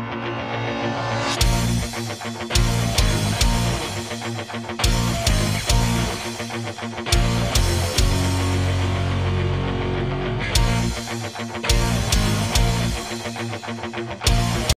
すみません。